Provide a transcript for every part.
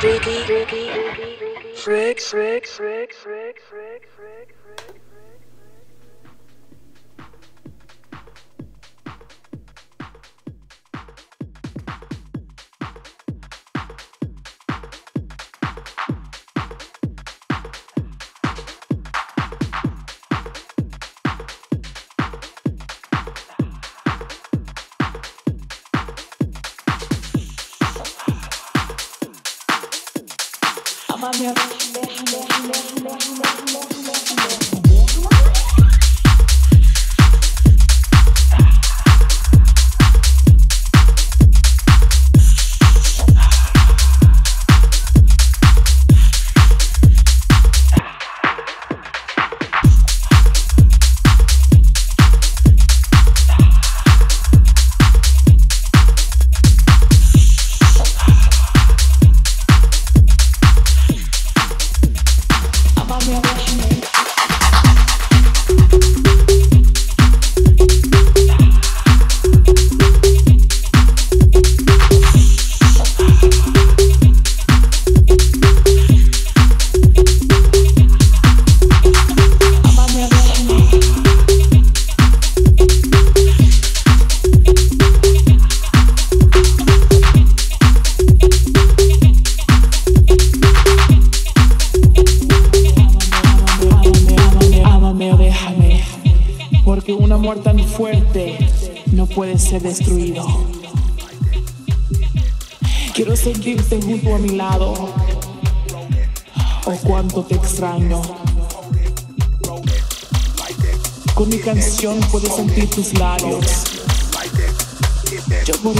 Freaky, freaky, freaky, freaky, freak, freak, freak, freak, freak.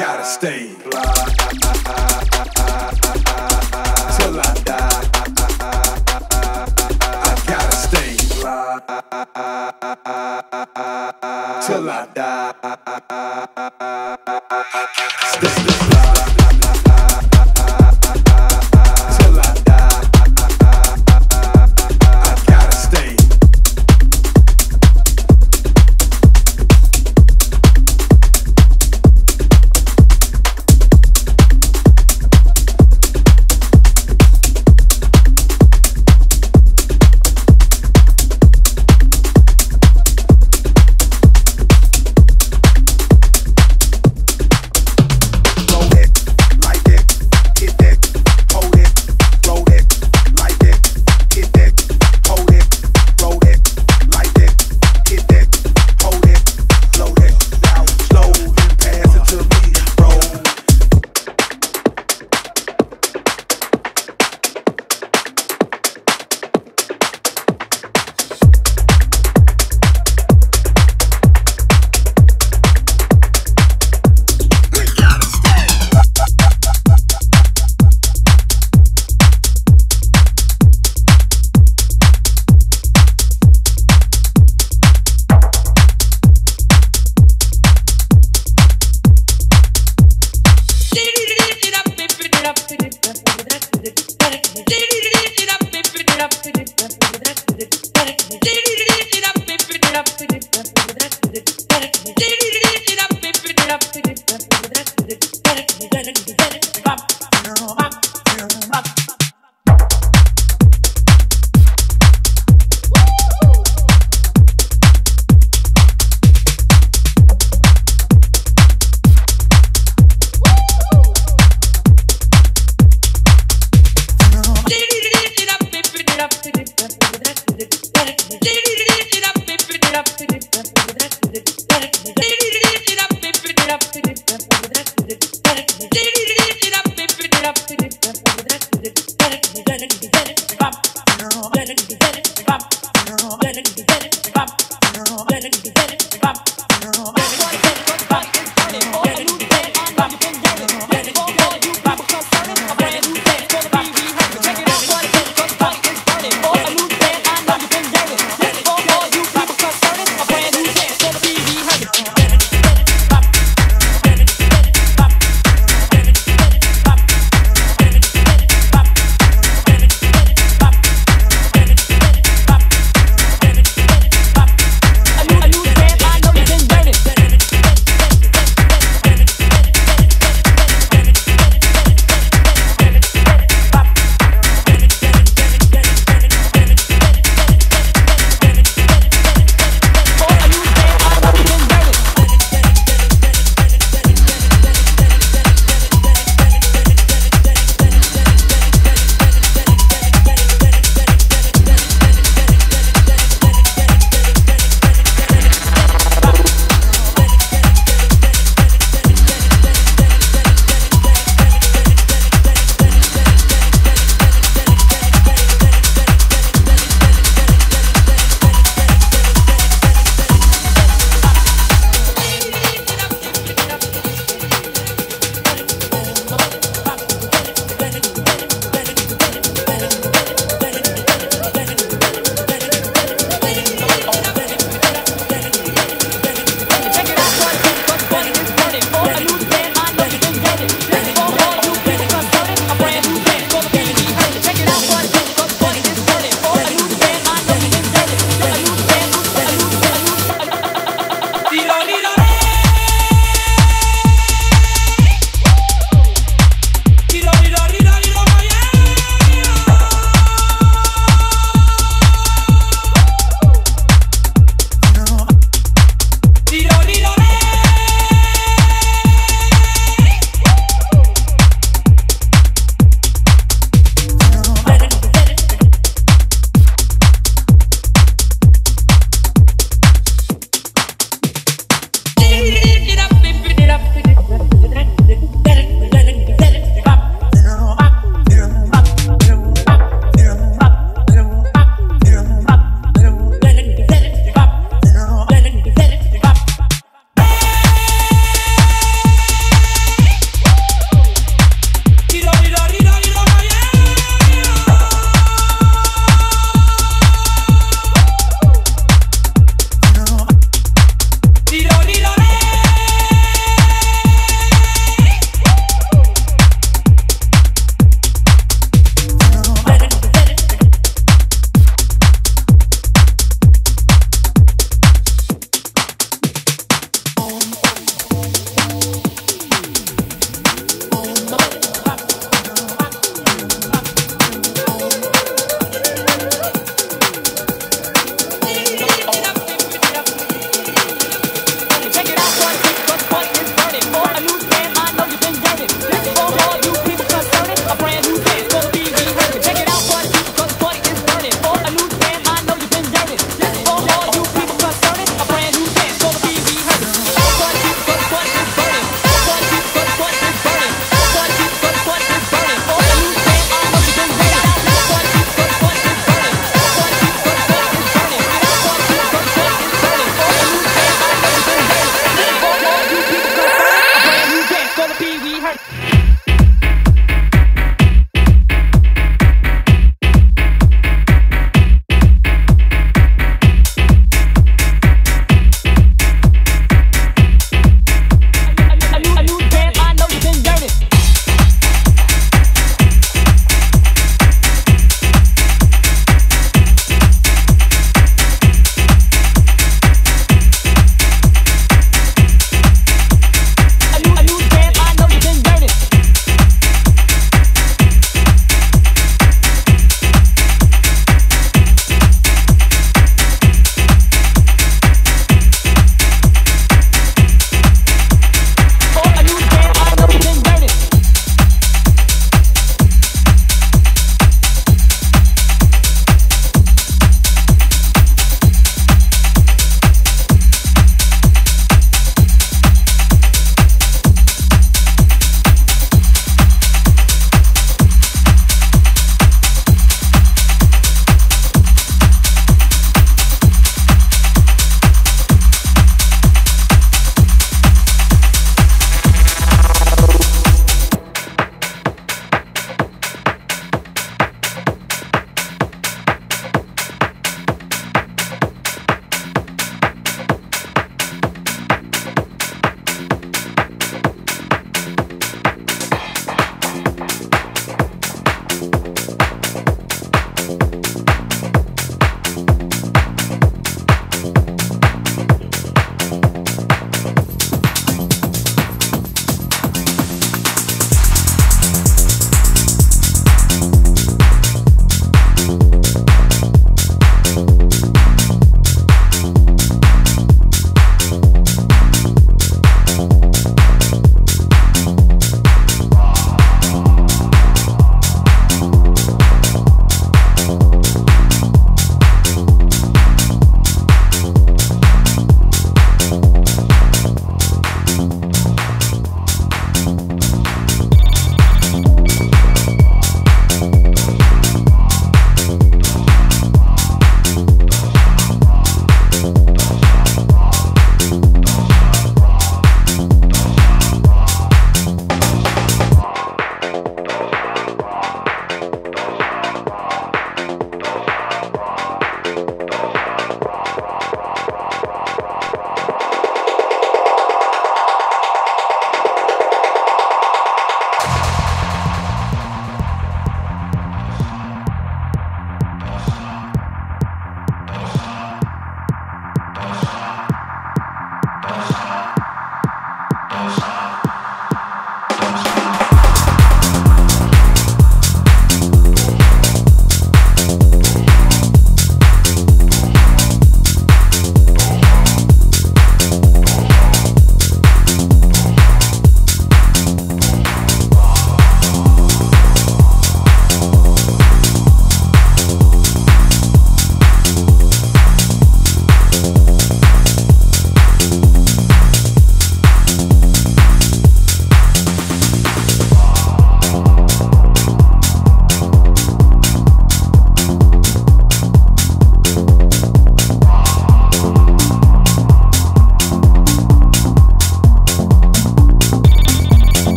gotta stay. Till I die. I gotta stay. Till I die.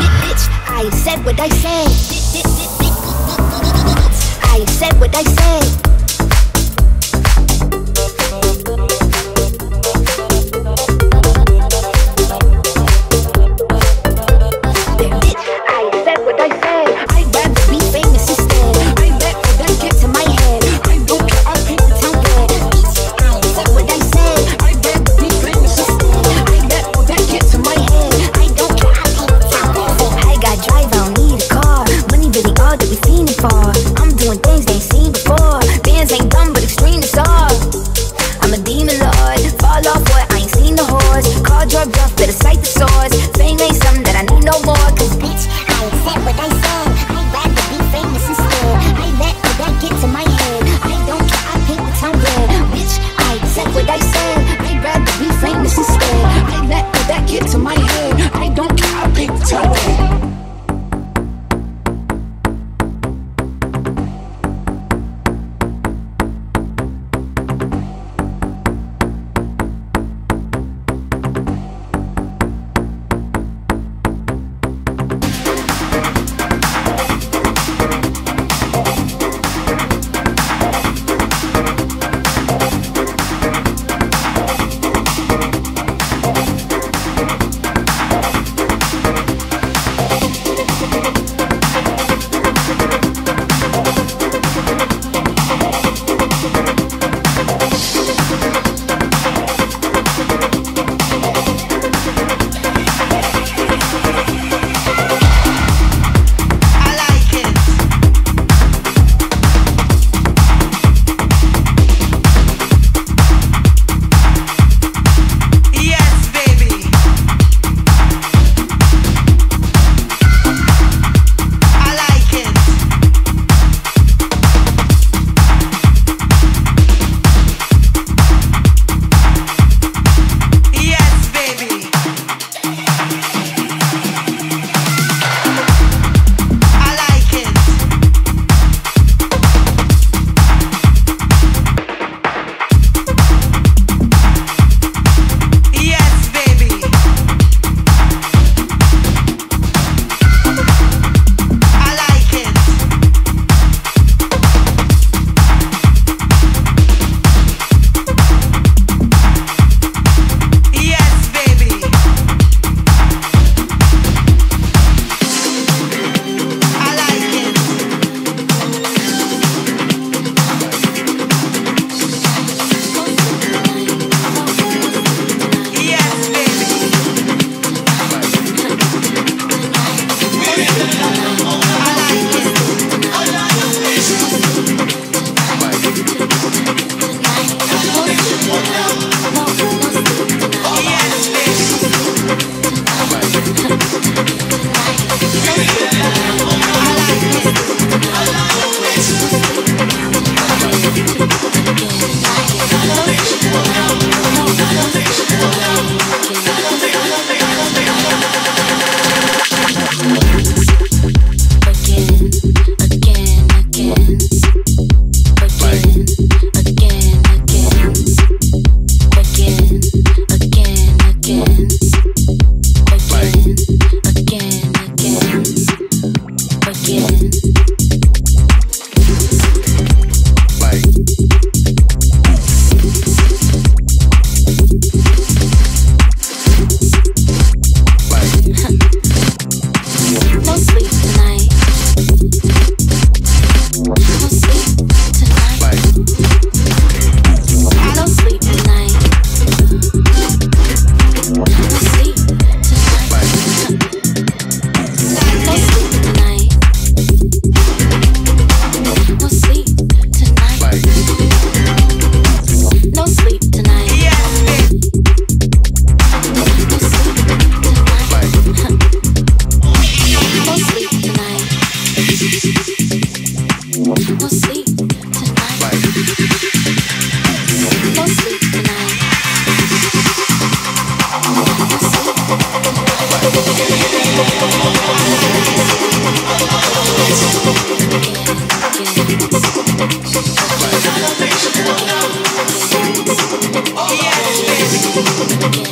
Bitch, I said what I said. I said what I said.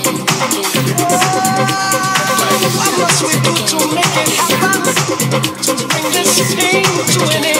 What must we do to make it happen? To bring this thing to an end.